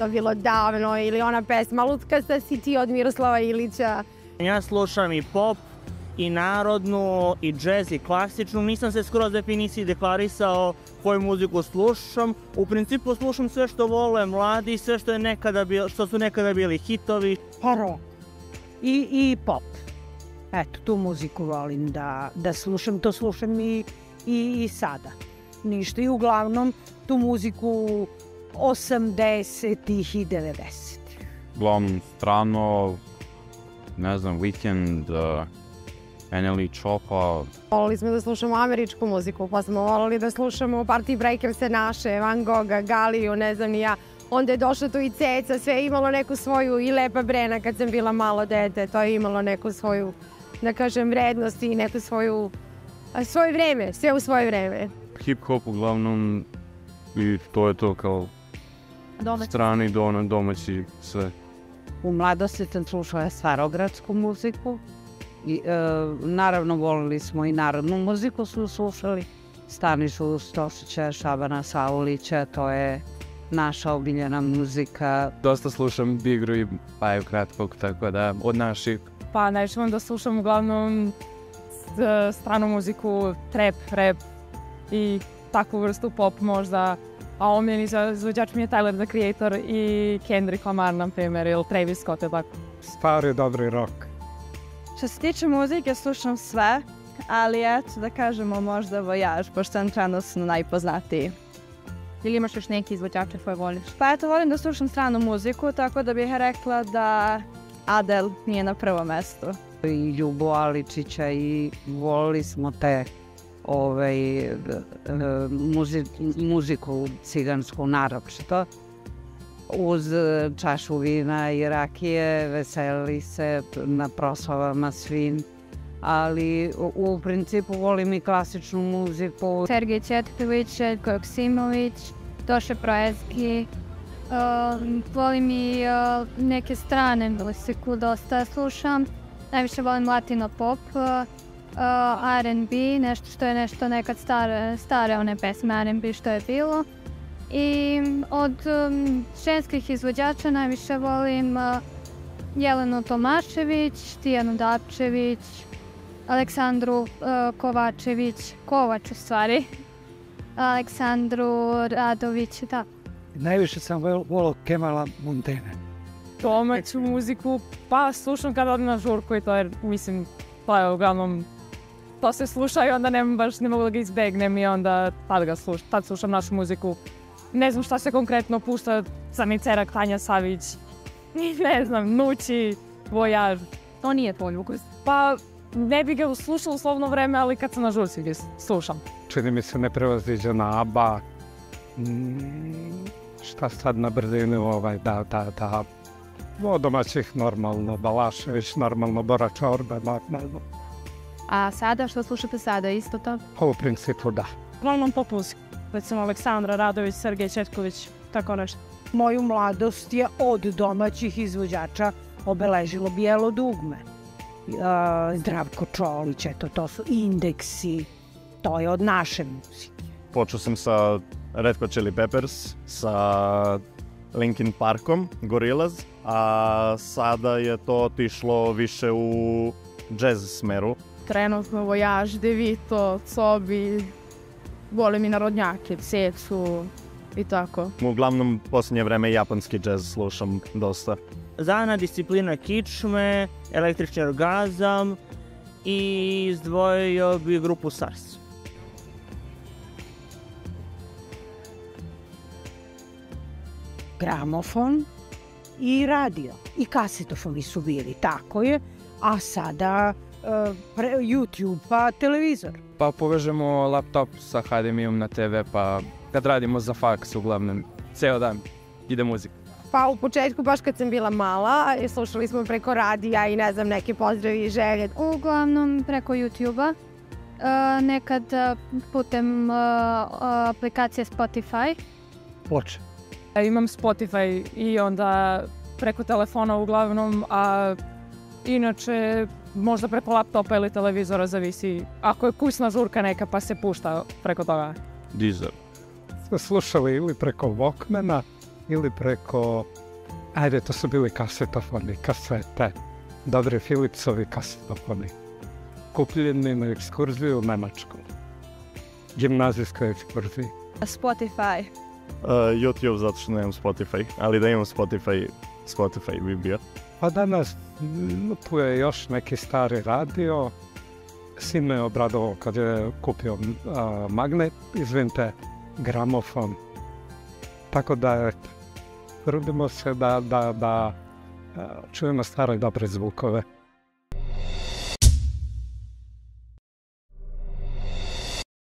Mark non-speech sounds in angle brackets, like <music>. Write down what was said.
to bilo davno, ili ona pesma Lutkasta si ti od Miroslava Ilića. Ja slušam i pop, i narodnu, i džez, i klasičnu. Nisam se skroz definiciji deklarisao koju muziku slušam. U principu slušam sve što vole mladi, sve što, je nekada bil, što su nekada bili hitovi. Pa rock. I, i pop. Eto, tu muziku volim da, da slušam, to slušam i, i, i sada. Ništa. I uglavnom tu muziku 80-ih i 90-ih. Uglavnom strano, ne znam, Weekend, uh, Eneli Chopa. Volili smo da slušamo američku muziku, pa smo volili da slušamo Party Breakerse naše, Van Gogha, Galiju, ne znam ni ja. Onda je došla tu i Ceca, sve je imalo neku svoju, i Lepa Brena kad sam bila malo dete, to je imalo neku svoju, da kažem, vrednost i neku svoju, svoje vreme, sve u svoje vreme. Hip-hop uglavnom i to je to kao Domaći. strani do, domaći sve. U mladosti sam slušala starogradsku muziku. I, e, naravno, volili smo i narodnu muziku su slušali. Stanišu Stosića, Šabana Saulića, to je naša obiljena muzika. Dosta slušam Bigru i Paju Kratkog, tako da od naših Pa najviše vam da slušam uglavnom stranu muziku, trap, rap i takvu vrstu pop možda. A omiljeni za- izvođač mi je Tyler, the Creator i Kendrick Lamar, na primjer, ili Travis Scott, ili tako. Stari dobri rock. Što se tiče muzike, slušam sve, ali eto da kažemo možda Voyage, pošto sam trenutno najpoznatiji. Ili imaš još neki izvođače koje voliš? Pa eto, volim da slušam stranu muziku, tako da bih rekla da Adele nije na prvom mestu. I Ljubo Aličića i volili smo te ovaj, muzi, muziku cigansku naročito. Uz čašu vina i rakije veseli se na proslavama svim. Ali u, principu volim i klasičnu muziku. Sergej Četković, Željko Joksimović, Toše Proezki. Um, volim i uh, neke strane muziku, dosta slušam. Najviše volim latino pop, uh, R&B, nešto što je nešto nekad stare, stare one pesme R&B što je bilo. I od um, ženskih izvođača najviše volim uh, Jelenu Tomašević, Tijanu Dapčević, Aleksandru uh, Kovačević, Kovač u stvari, <laughs> Aleksandru Radović, da. Najviše sam vol- volao Kemala Montene. Domaću muziku, pa slušam kada odem na žurku i to je, mislim, to je uglavnom to se sluša i onda ne, baš ne mogu da ga izbegnem i onda tad ga slušam, tad slušam našu muziku. Ne znam šta se konkretno pušta, Crni Cerak, Tanja Savić, <laughs> ne znam, Nući, Vojaž. To nije tvoj ukus. Pa ne bi ga slušala u slovno vreme, ali kad sam na žurci ga slušam. Čini mi se neprevaziđena ABBA. Mm, šta sad na brzinu ovaj, da, da, da. Od domaćih normalno, Balašević, normalno, Bora Čorba, normalno. A sada, što slušate sada, isto to? Pa u principu da. Uglavnom pop muziku. Recimo Aleksandra Radović, Sergej Četković, tako nešto. Moju mladost je od domaćih izvođača obeležilo bijelo dugme. Uh, Zdravko Čolić, eto, to su indeksi, to je od naše muzike. Počeo sam sa Red Hot Chili Peppers, sa Linkin Parkom, Gorillaz, a sada je to otišlo više u jazz smeru. Trenutno Vojaž, Devito, Cobi, volim i narodnjake, Cecu i tako. Uglavnom, posljednje vreme japanski jazz slušam dosta. Zana disciplina kičme, električni orgazam i izdvojio bi grupu SARS. Gramofon i radio. I kasetofoni su bili, tako je. A sada pre, YouTube pa televizor. pa povežemo laptop sa HDMI-om na TV, pa kad radimo za faks uglavnom, ceo dan ide muzika. Pa u početku, baš kad sam bila mala, slušali smo preko radija i ne znam, neke pozdravi i želje. Uglavnom preko YouTube-a, uh, nekad uh, putem uh, aplikacije Spotify. Ploče. E, Imam Spotify i onda preko telefona uglavnom, a inače možda preko laptopa ili televizora zavisi. Ako je kućna žurka neka pa se pušta preko toga. Deezer. Smo slušali ili preko Walkmana ili preko, ajde, to su bili kasetofoni, kasete, dobri Philipsovi kasetofoni. Kupljeni na ekskurziju u Nemačku. Gimnazijskoj ekskurziji. Spotify. Uh, YouTube zato što nemam Spotify, ali da imam Spotify, Spotify bi bio. Pa danas tu je još neki stari radio. Sin me obradovao kad je kupio a, magnet, izvinite, gramofon. Tako da, trudimo se da, da, da čujemo stare dobre zvukove.